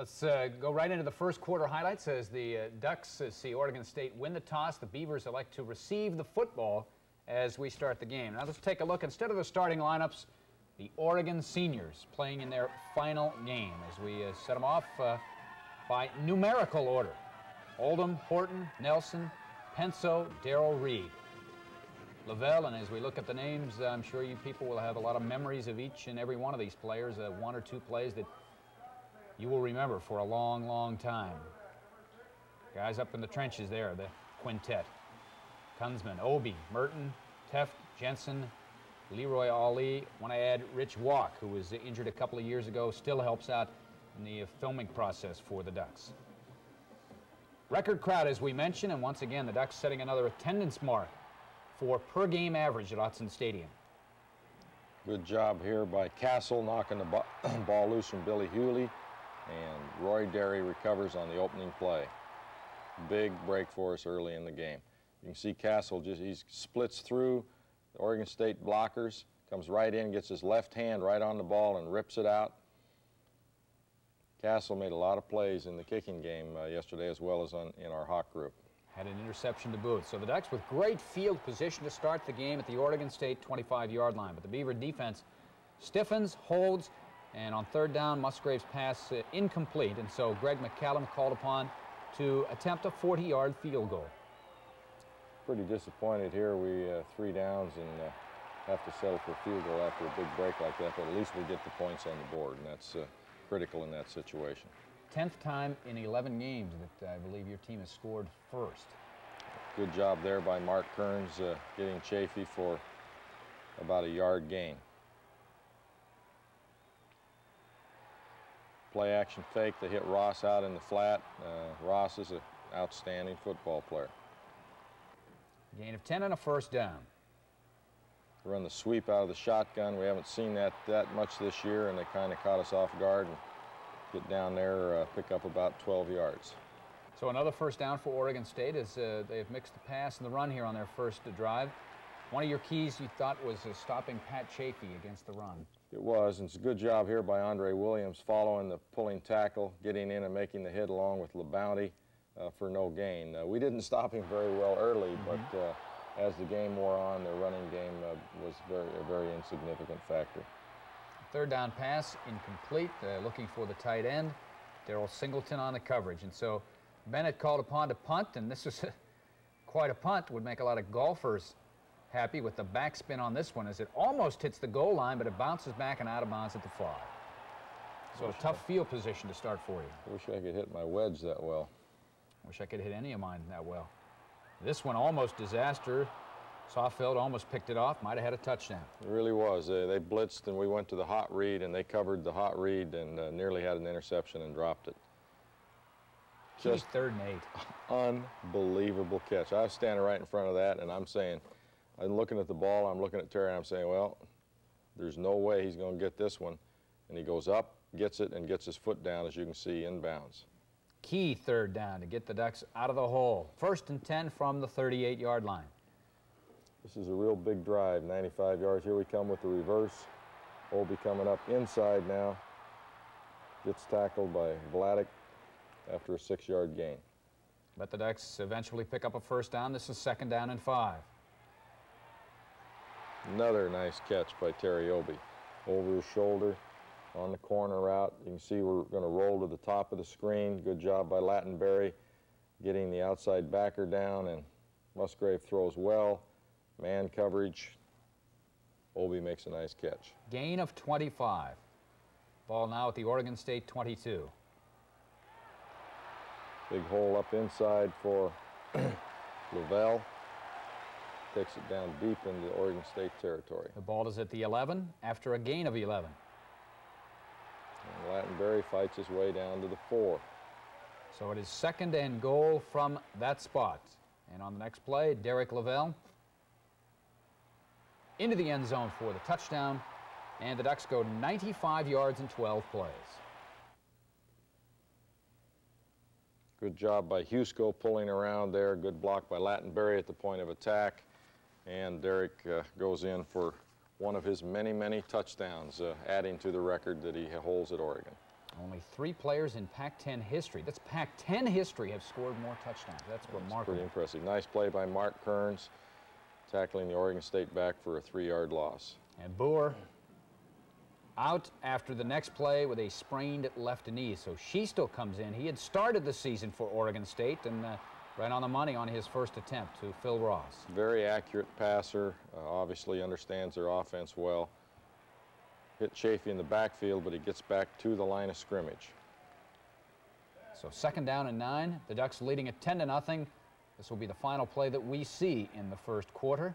Let's uh, go right into the first quarter highlights as the uh, Ducks uh, see Oregon State win the toss. The Beavers elect to receive the football as we start the game. Now let's take a look. Instead of the starting lineups, the Oregon seniors playing in their final game as we uh, set them off uh, by numerical order. Oldham, Horton, Nelson, Penso, Darrell Reed. Loville, and as we look at the names, I'm sure you people will have a lot of memories of each and every one of these players, uh, one or two plays that you will remember for a long, long time. Guys up in the trenches there, the quintet. Kunzman, Obi, Merton, Teft, Jensen, Leroy Ali. Want to add Rich Walk, who was injured a couple of years ago, still helps out in the filming process for the Ducks. Record crowd, as we mentioned, and once again, the Ducks setting another attendance mark for per game average at Autzen Stadium. Good job here by Castle knocking the ball loose from Billy Hewley. And Roy Derry recovers on the opening play. Big break for us early in the game. You can see Castle just, he splits through the Oregon State blockers, comes right in, gets his left hand right on the ball and rips it out. Castle made a lot of plays in the kicking game uh, yesterday as well as on, in our Hawk group. Had an interception to boot. So the Ducks with great field position to start the game at the Oregon State 25-yard line. But the Beaver defense stiffens, holds, and on third down, Musgrave's pass uh, incomplete, and so Greg McCallum called upon to attempt a 40-yard field goal. Pretty disappointed here. We uh, three downs and uh, have to settle for a field goal after a big break like that, but at least we get the points on the board, and that's uh, critical in that situation. Tenth time in 11 games that I believe your team has scored first. Good job there by Mark Kearns uh, getting Chaffey for about a yard gain. Play action fake. They hit Ross out in the flat. Uh, Ross is an outstanding football player. Gain of 10 and a first down. Run the sweep out of the shotgun. We haven't seen that that much this year, and they kind of caught us off guard and get down there, uh, pick up about 12 yards. So another first down for Oregon State as uh, they have mixed the pass and the run here on their first drive. One of your keys you thought was uh, stopping Pat Chaffey against the run. It was, and it's a good job here by Andre Williams following the pulling tackle, getting in and making the hit along with LaBounty uh, for no gain. Uh, we didn't stop him very well early, mm -hmm. but uh, as the game wore on, the running game uh, was very, a very insignificant factor. Third down pass, incomplete, uh, looking for the tight end. Daryl Singleton on the coverage, and so Bennett called upon to punt, and this was quite a punt, would make a lot of golfers happy with the backspin on this one as it almost hits the goal line, but it bounces back and out of bounds at the five. So a tough field position to start for you. I wish I could hit my wedge that well. Wish I could hit any of mine that well. This one almost disaster. Sawfeld almost picked it off, might have had a touchdown. It really was. They, they blitzed and we went to the hot read and they covered the hot read and uh, nearly had an interception and dropped it. Just third and eight. Unbelievable catch. I was standing right in front of that and I'm saying, I'm looking at the ball, I'm looking at Terry, and I'm saying, well, there's no way he's going to get this one. And he goes up, gets it, and gets his foot down, as you can see, inbounds. Key third down to get the Ducks out of the hole. First and 10 from the 38-yard line. This is a real big drive, 95 yards. Here we come with the reverse. Obee coming up inside now. Gets tackled by Vladeck after a six-yard gain. But the Ducks eventually pick up a first down. This is second down and five. Another nice catch by Terry Obee. Over his shoulder on the corner route. You can see we're going to roll to the top of the screen. Good job by Latin Berry getting the outside backer down and Musgrave throws well. Man coverage. Obee makes a nice catch. Gain of 25. Ball now at the Oregon State 22. Big hole up inside for Loville takes it down deep into Oregon State territory. The ball is at the 11 after a gain of 11. And Latin Berry fights his way down to the 4. So it is second and goal from that spot. And on the next play, Derek Loville into the end zone for the touchdown. And the Ducks go 95 yards in 12 plays. Good job by Husko pulling around there. Good block by Latin Berry at the point of attack. And Derek uh, goes in for one of his many, many touchdowns, uh, adding to the record that he holds at Oregon. Only three players in Pac-10 history, that's Pac-10 history, have scored more touchdowns. That's, That's remarkable. pretty impressive. Nice play by Mark Kearns, tackling the Oregon State back for a three-yard loss. And Boer out after the next play with a sprained left knee, so she still comes in. He had started the season for Oregon State and uh, right on the money on his first attempt to Phil Ross. Very accurate passer, uh, obviously understands their offense well. Hit Chaffey in the backfield, but he gets back to the line of scrimmage. So second down and nine, the Ducks leading at 10 to nothing. This will be the final play that we see in the first quarter.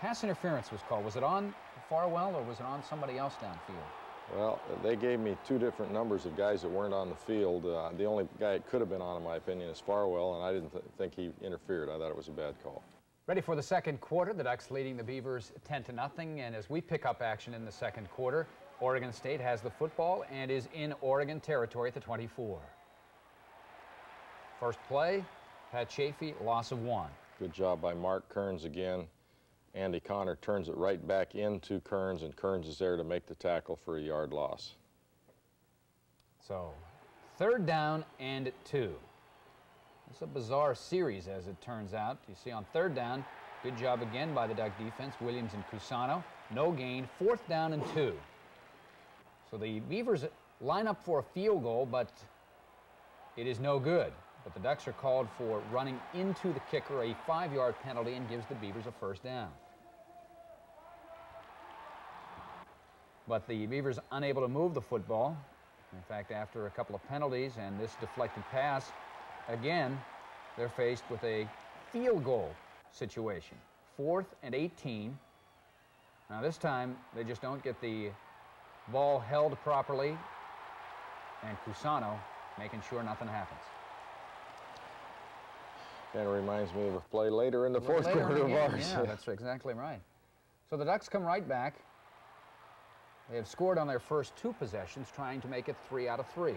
Pass interference was called. Was it on Farwell or was it on somebody else downfield? Well, they gave me two different numbers of guys that weren't on the field. Uh, the only guy it could have been on, in my opinion, is Farwell, and I didn't th think he interfered. I thought it was a bad call. Ready for the second quarter. The Ducks leading the Beavers 10 to nothing. And as we pick up action in the second quarter, Oregon State has the football and is in Oregon territory at the 24. First play, Pat Chaffey, loss of one. Good job by Mark Kearns again. Andy Connor turns it right back into Kearns, and Kearns is there to make the tackle for a yard loss. So, third down and two. It's a bizarre series, as it turns out. You see on third down, good job again by the Duck defense, Williams and Cusano. No gain, fourth down and two. So the Beavers line up for a field goal, but it is no good. But the Ducks are called for running into the kicker, a five-yard penalty, and gives the Beavers a first down. But the Beavers unable to move the football. In fact, after a couple of penalties and this deflected pass, again, they're faced with a field goal situation. Fourth and 18. Now this time, they just don't get the ball held properly, and Cusano making sure nothing happens. Kind of reminds me of a play later in the fourth Later quarter of ours. Yeah, that's exactly right. So the Ducks come right back. They have scored on their first two possessions, trying to make it three out of three.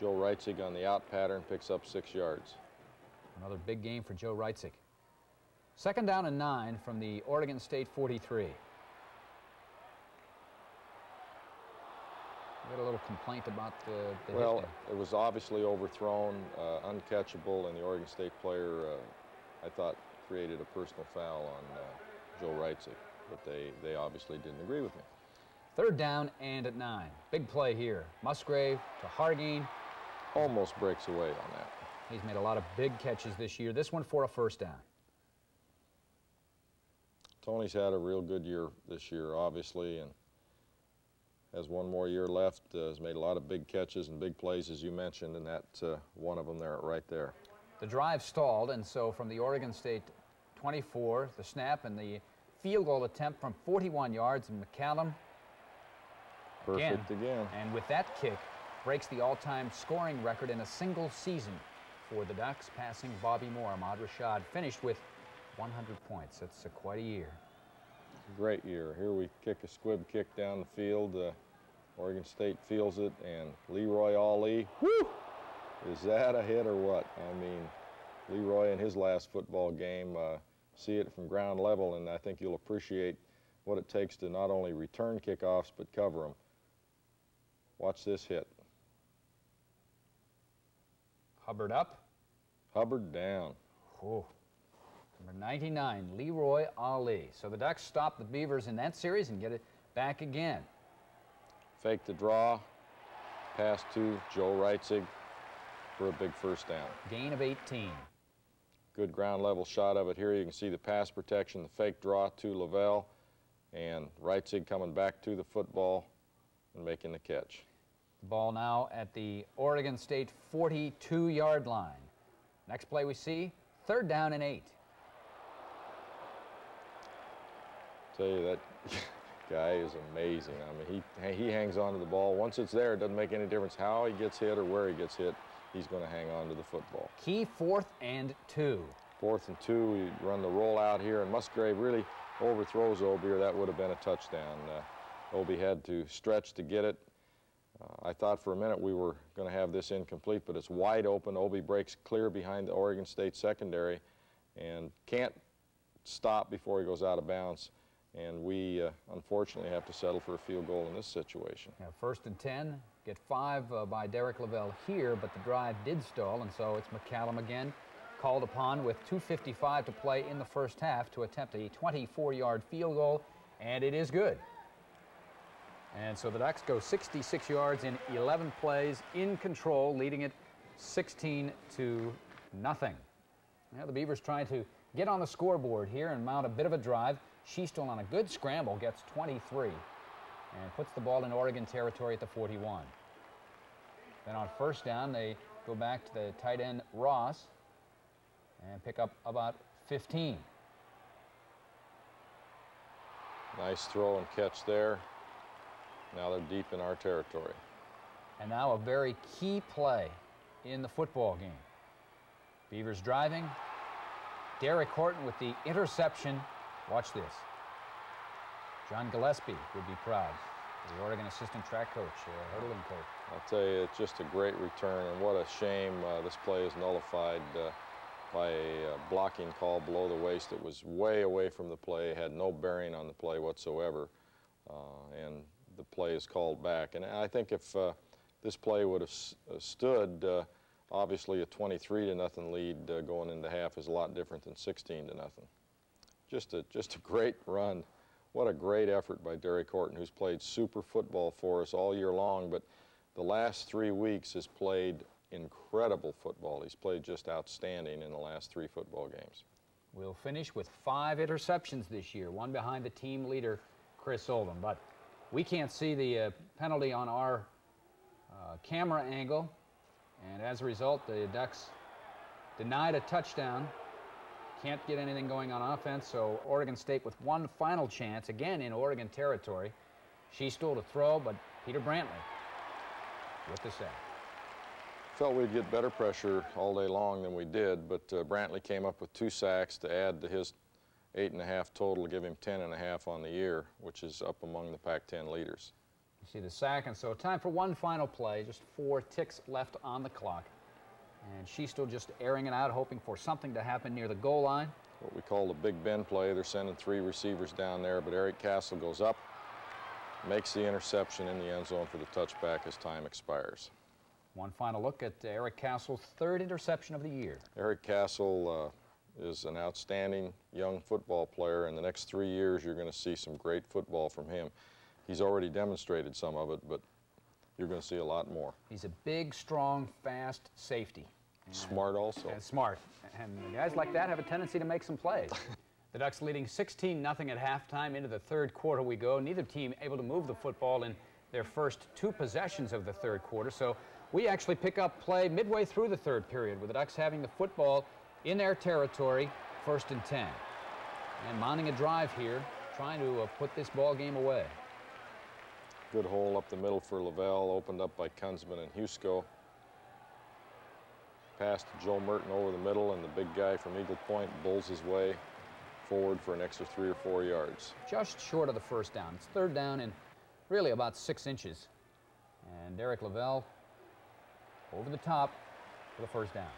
Joe Reitzug on the out pattern picks up six yards. Another big game for Joe Reitzug. Second down and nine from the Oregon State 43. Got a little complaint about the, the Well, hit it was obviously overthrown, uh, uncatchable, and the Oregon State player, uh, I thought, created a personal foul on uh, Joe Reitzug, but they, they obviously didn't agree with me. Third down and at nine. Big play here. Musgrave to Hargain. Almost breaks away on that. He's made a lot of big catches this year. This one for a first down. Tony's had a real good year this year, obviously, and has one more year left. Uh, has made a lot of big catches and big plays, as you mentioned, and that's uh, one of them there, right there. The drive stalled, and so from the Oregon State 24, the snap and the field goal attempt from 41 yards, and McCallum Perfect again. And with that kick, breaks the all-time scoring record in a single season for the Ducks, passing Bobby Moore. Ahmad Rashad finished with 100 points. That's uh, quite a year. Great year. Here we kick a squib kick down the field. Uh, Oregon State feels it, and Leroy Ali, whoo! Is that a hit or what? I mean, Leroy in his last football game, uh, see it from ground level, and I think you'll appreciate what it takes to not only return kickoffs, but cover them. Watch this hit. Hubbard up. Hubbard down. Number 99, Leroy Ali. So the Ducks stop the Beavers in that series and get it back again. Fake the draw. Pass to Joe Reitzug for a big first down. Gain of 18. Good ground level shot of it here. You can see the pass protection, the fake draw to Loville, and Reitzug coming back to the football and making the catch. Ball now at the Oregon State 42-yard line. Next play we see, third down and eight. Tell you that guy is amazing. I mean, he he hangs on to the ball. Once it's there, it doesn't make any difference how he gets hit or where he gets hit. He's going to hang on to the football. Key fourth and two. Fourth and two, we run the roll out here, and Musgrave really overthrows Obee, or that would have been a touchdown. Uh, Obee had to stretch to get it. Uh, I thought for a minute we were going to have this incomplete, but it's wide open. Obee breaks clear behind the Oregon State secondary and can't stop before he goes out of bounds. And we uh, unfortunately have to settle for a field goal in this situation. First and 10, get five uh, by Derek Loville here, but the drive did stall, and so it's McCallum again, called upon with 2.55 to play in the first half to attempt a 24-yard field goal, and it is good. And so the Ducks go 66 yards in 11 plays, in control, leading it 16 to nothing. Now the Beavers trying to get on the scoreboard here and mount a bit of a drive. Schiestel on a good scramble gets 23 and puts the ball in Oregon territory at the 41. Then on first down, they go back to the tight end Ross and pick up about 15. Nice throw and catch there. Now they're deep in our territory. And now a very key play in the football game. Beavers driving. Derek Horton with the interception. Watch this. John Gillespie would be proud. The Oregon assistant track coach, uh, hurdling coach. I'll tell you, it's just a great return, and what a shame uh, this play is nullified uh, by a uh, blocking call below the waist. It was way away from the play, had no bearing on the play whatsoever, uh, and the play is called back. And I think if uh, this play would have stood, obviously a 23 to nothing lead going into half is a lot different than 16 to nothing. Just a, just a great run. What a great effort by Derek Horton, who's played super football for us all year long, but the last three weeks has played incredible football. He's played just outstanding in the last three football games. We'll finish with five interceptions this year, one behind the team leader, Chris Oldham. But we can't see the uh, penalty on our uh, camera angle, and as a result, the Ducks denied a touchdown. Can't get anything going on offense, so Oregon State with one final chance, again in Oregon territory. She stole to throw, but Peter Brantley with the sack. Felt we'd get better pressure all day long than we did, but uh, Brantley came up with two sacks to add to his eight and a half total, give him ten and a half on the year, which is up among the Pac-10 leaders. You see the sack, and so time for one final play, just four ticks left on the clock. And she's still just airing it out, hoping for something to happen near the goal line. What we call the Big Ben play. They're sending three receivers down there, but Eric Castle goes up, makes the interception in the end zone for the touchback as time expires. One final look at Eric Castle's third interception of the year. Eric Castle uh, is an outstanding young football player. In the next three years, you're going to see some great football from him. He's already demonstrated some of it, but you're going to see a lot more. He's a big, strong, fast safety. Smart also. And smart. And guys like that have a tendency to make some plays. the Ducks leading 16-0 at halftime. Into the third quarter we go. Neither team able to move the football in their first two possessions of the third quarter. So we actually pick up play midway through the third period with the Ducks having the football in their territory, first and 10. And mounting a drive here, trying to uh, put this ball game away. Good hole up the middle for Loville, opened up by Kunzman and Husko. Pass to Joe Merton over the middle, and the big guy from Eagle Point bulls his way forward for an extra three or four yards. Just short of the first down. It's third down and really about six inches. And Derek Loville over the top for the first down.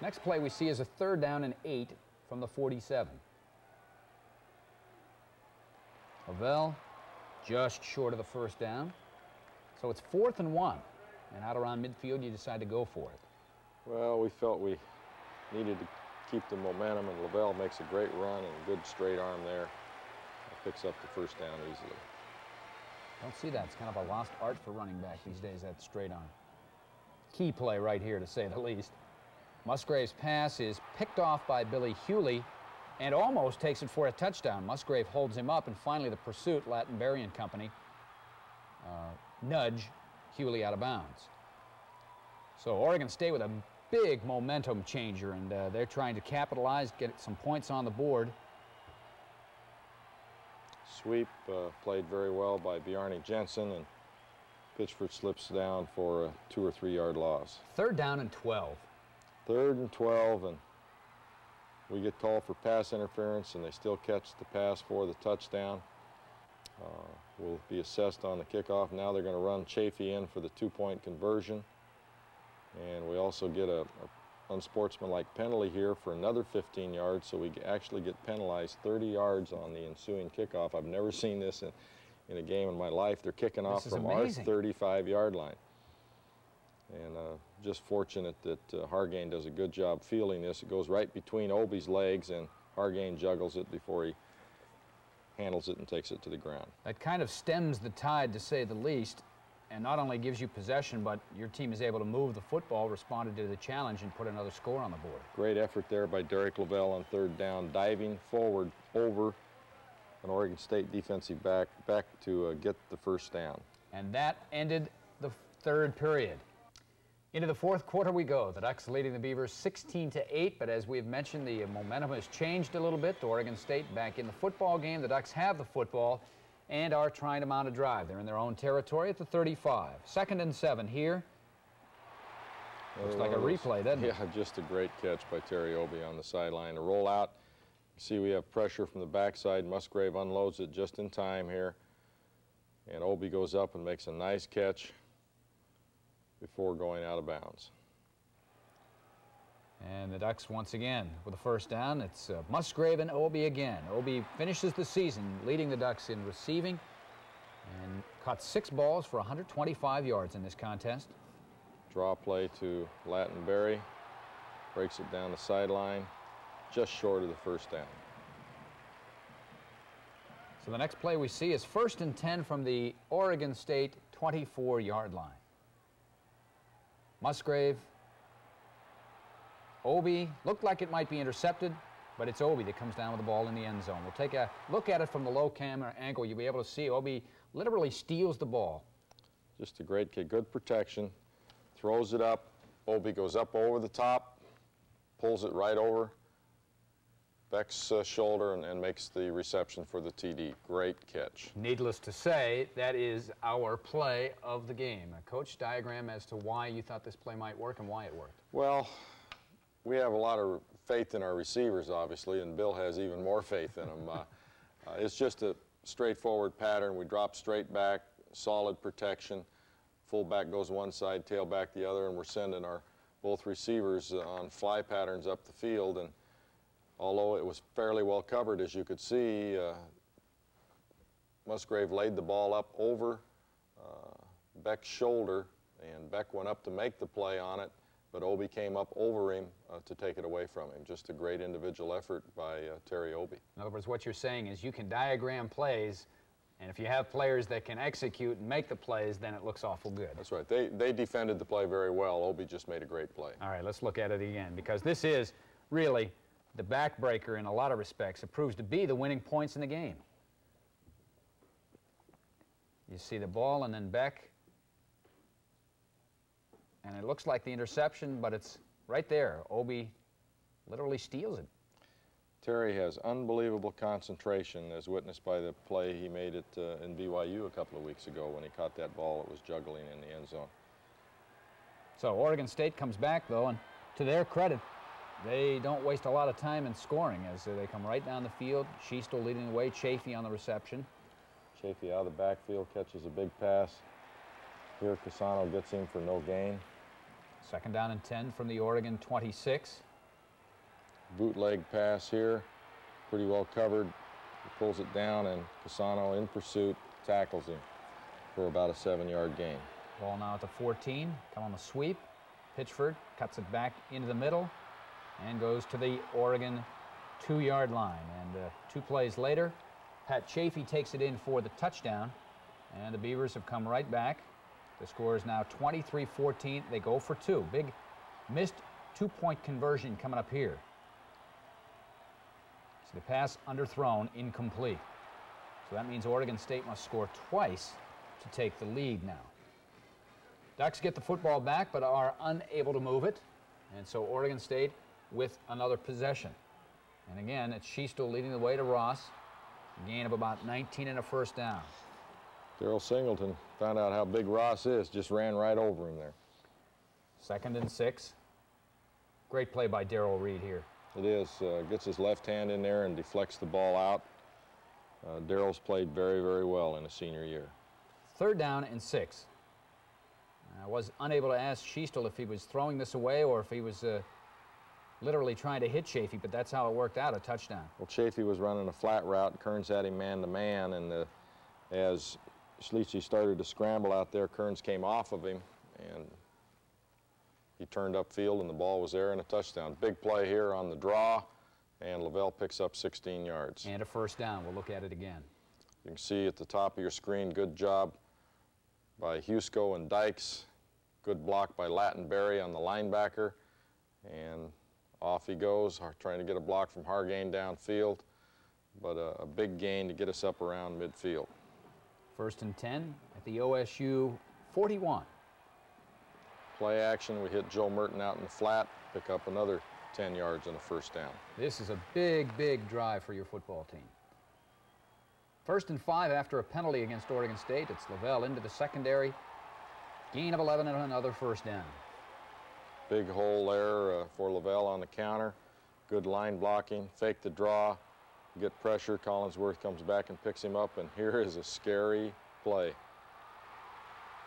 Next play we see is a third down and eight from the 47. Loville just short of the first down. So it's fourth and one. And out around midfield, you decide to go for it. Well, we felt we needed to keep the momentum, and Loville makes a great run and a good straight arm there. Picks up the first down easily. Don't see that. It's kind of a lost art for running back these days, that straight arm. Key play right here, to say the least. Musgrave's pass is picked off by Billy Hewley and almost takes it for a touchdown. Musgrave holds him up, and finally the pursuit, Latin Berry and Company, uh, nudge Hewley out of bounds. So Oregon State with a big momentum changer, and uh, they're trying to capitalize, get some points on the board. Sweep uh, played very well by Bjarne Jensen, and Pitchford slips down for a two or three yard loss. Third down and 12. Third and 12, and we get called for pass interference, and they still catch the pass for the touchdown. Uh, will be assessed on the kickoff. Now they're going to run Chaffey in for the two-point conversion. And we also get a, a unsportsmanlike penalty here for another 15 yards, so we actually get penalized 30 yards on the ensuing kickoff. I've never seen this in, in a game in my life. They're kicking off from amazing. our 35-yard line. And uh, just fortunate that uh, Hargain does a good job fielding this. It goes right between Obee's legs, and Hargain juggles it before he handles it and takes it to the ground. That kind of stems the tide, to say the least, and not only gives you possession, but your team is able to move the football, responded to the challenge, and put another score on the board. Great effort there by Derek Loville on third down, diving forward over an Oregon State defensive back, back to uh, get the first down. And that ended the third period. Into the fourth quarter we go. The Ducks leading the Beavers 16 to 8, but as we've mentioned, the momentum has changed a little bit. Oregon State back in the football game. The Ducks have the football and are trying to mount a drive. They're in their own territory at the 35. Second and seven here. Looks like a oh, replay, doesn't it? Yeah, just a great catch by Terry Obee on the sideline. A rollout. You see we have pressure from the backside. Musgrave unloads it just in time here. And Obee goes up and makes a nice catch before going out of bounds. And the Ducks once again with a first down. It's uh, Musgrave and Obee again. Obee finishes the season leading the Ducks in receiving and caught six balls for 125 yards in this contest. Draw play to Latin Berry. Breaks it down the sideline, just short of the first down. So the next play we see is first and 10 from the Oregon State 24-yard line. Musgrave. Obee looked like it might be intercepted, but it's Obee that comes down with the ball in the end zone. We'll take a look at it from the low camera angle. You'll be able to see Obee literally steals the ball. Just a great kid, good protection. Throws it up. Obee goes up over the top, pulls it right over Beck's uh, shoulder and, and, makes the reception for the TD. Great catch. Needless to say, that is our play of the game. A coach diagram as to why you thought this play might work and why it worked. Well, we have a lot of faith in our receivers, obviously, and Bill has even more faith in them. Uh, uh, it's just a straightforward pattern. We drop straight back, solid protection. Fullback goes one side, tailback the other, and we're sending our both receivers uh, on fly patterns up the field. and although it was fairly well covered, as you could see, uh, Musgrave laid the ball up over uh, Beck's shoulder, and Beck went up to make the play on it, but Obee came up over him uh, to take it away from him. Just a great individual effort by uh, Terry Obee. In other words, what you're saying is you can diagram plays, and if you have players that can execute and make the plays, then it looks awful good. That's right. They, they defended the play very well. Obee just made a great play. All right, let's look at it again, because this is really the backbreaker in a lot of respects. It proves to be the winning points in the game. You see the ball and then Beck. And it looks like the interception, but it's right there. Obee literally steals it. Terry has unbelievable concentration, as witnessed by the play he made it uh, in BYU a couple of weeks ago when he caught that ball. It was juggling in the end zone. So Oregon State comes back, though, and to their credit, they don't waste a lot of time in scoring as they come right down the field. Schiestel leading the way, Chaffey on the reception. Chaffey out of the backfield catches a big pass. Here Casano gets him for no gain. Second down and 10 from the Oregon 26. Bootleg pass here, pretty well covered. He pulls it down and Casano in pursuit tackles him for about a seven-yard gain. Ball now at the 14, come on the sweep. Pitchford cuts it back into the middle and goes to the Oregon two-yard line. And uh, two plays later, Pat Chaffey takes it in for the touchdown, and the Beavers have come right back. The score is now 23-14. They go for two. Big missed two-point conversion coming up here. So the pass underthrown, incomplete. So that means Oregon State must score twice to take the lead now. Ducks get the football back but are unable to move it. And so Oregon State with another possession. And again, it's Schiestel leading the way to Ross. gain of about 19 and a first down. Daryl Singleton found out how big Ross is, just ran right over him there. Second and six. Great play by Daryl Reed here. It is. Uh, gets his left hand in there and deflects the ball out. Uh, Daryl's played very, very well in his senior year. Third down and six. I was unable to ask Schiestel if he was throwing this away or if he was uh, literally trying to hit Chaffey, but that's how it worked out, a touchdown. Well, Chaffey was running a flat route. Kearns had him man-to-man, -man, and uh, as Schlichte started to scramble out there, Kearns came off of him, and he turned upfield, and the ball was there and a touchdown. Big play here on the draw, and Loville picks up 16 yards. And a first down. We'll look at it again. You can see at the top of your screen, good job by Husko and Dykes. Good block by Latin Berry on the linebacker. And off he goes, trying to get a block from Hargain downfield. But a, a big gain to get us up around midfield. First and 10 at the OSU 41. Play action, we hit Joe Merton out in the flat, pick up another 10 yards and a first down. This is a big, big drive for your football team. First and five after a penalty against Oregon State. It's Loville into the secondary. Gain of 11 and another first down. Big hole there uh, for Loville on the counter. Good line blocking, fake the draw, get pressure. Collinsworth comes back and picks him up, and here is a scary play.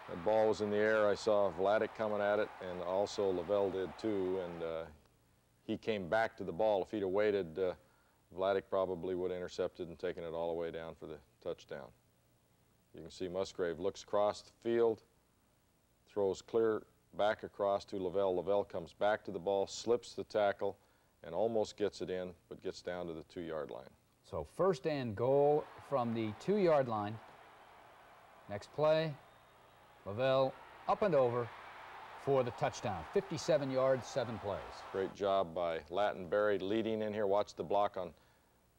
The ball was in the air. I saw Vladeck coming at it, and also Loville did too, and uh, he came back to the ball. If he'd have waited, uh, probably would have intercepted and taken it all the way down for the touchdown. You can see Musgrave looks across the field, throws clear back across to Loville. Loville comes back to the ball, slips the tackle, and almost gets it in, but gets down to the two-yard line. So first and goal from the two-yard line. Next play, Loville up and over for the touchdown. 57 yards, seven plays. Great job by Latin Berry leading in here. Watch the block on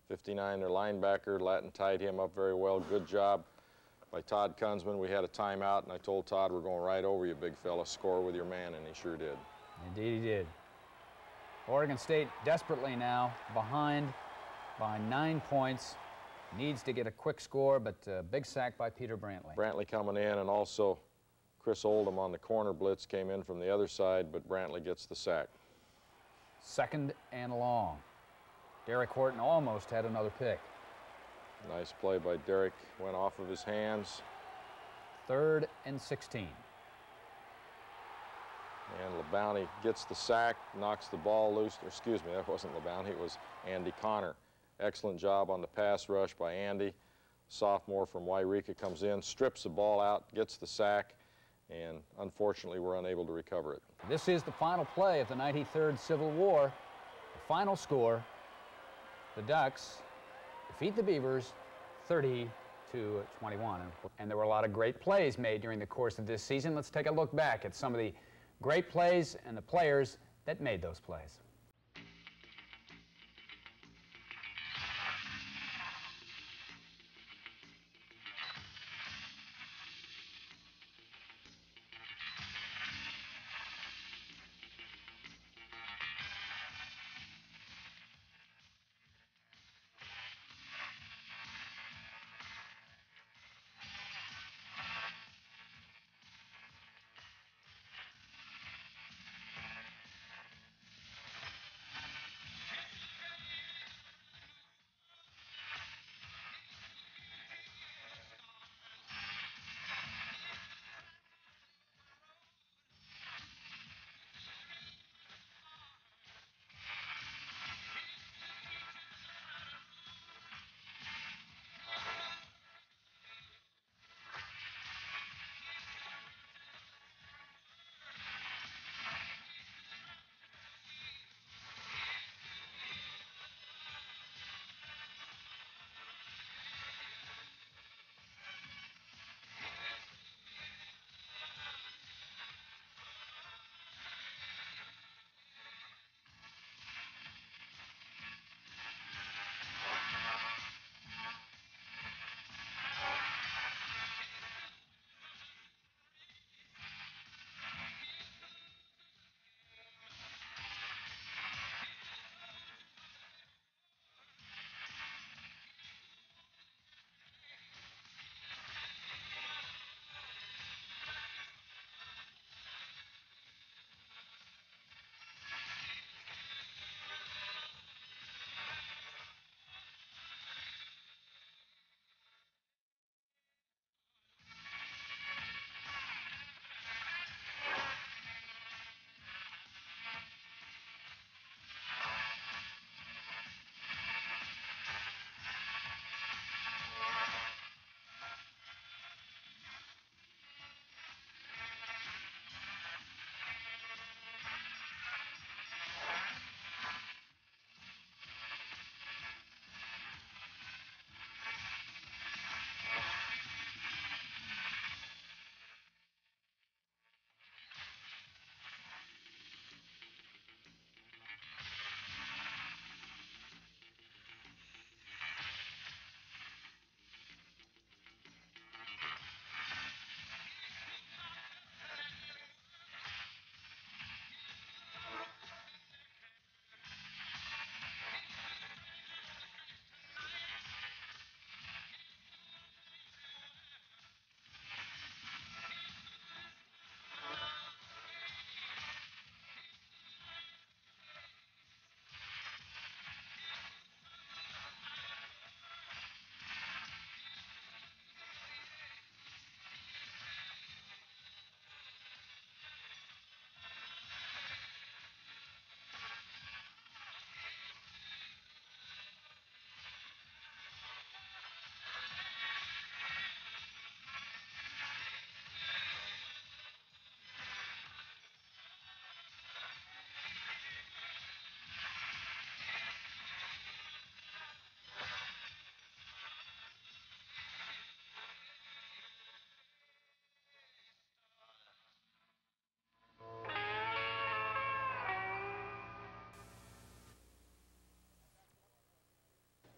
59, their linebacker. Latin tied him up very well. Good job by Todd Kunzman. We had a timeout, and I told Todd, we're going right over you, big fella. Score with your man, and he sure did. Indeed he did. Oregon State desperately now behind by nine points. Needs to get a quick score, but uh, big sack by Peter Brantley. Brantley coming in, and also Chris Oldham on the corner blitz came in from the other side, but Brantley gets the sack. Second and long. Derek Horton almost had another pick. Nice play by Derek. Went off of his hands. Third and 16. And LaBounty gets the sack, knocks the ball loose. Or excuse me, that wasn't LaBounty, it was Andy Connor. Excellent job on the pass rush by Andy. Sophomore from Yreka comes in, strips the ball out, gets the sack, and unfortunately we're unable to recover it. This is the final play of the 93rd Civil War. The final score, the Ducks defeat the Beavers 30 to 21. And there were a lot of great plays made during the course of this season. Let's take a look back at some of the great plays and the players that made those plays.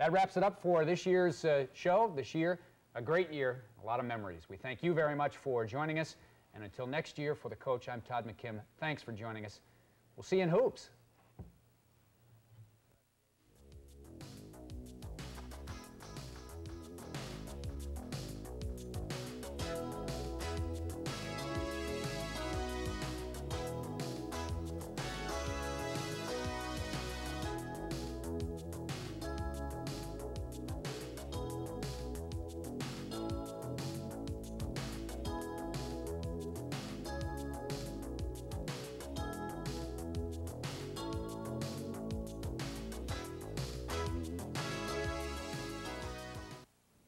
That wraps it up for this year's uh, show. This year, a great year, a lot of memories. We thank you very much for joining us. And until next year, for the coach, I'm Todd McKim. Thanks for joining us. We'll see you in hoops.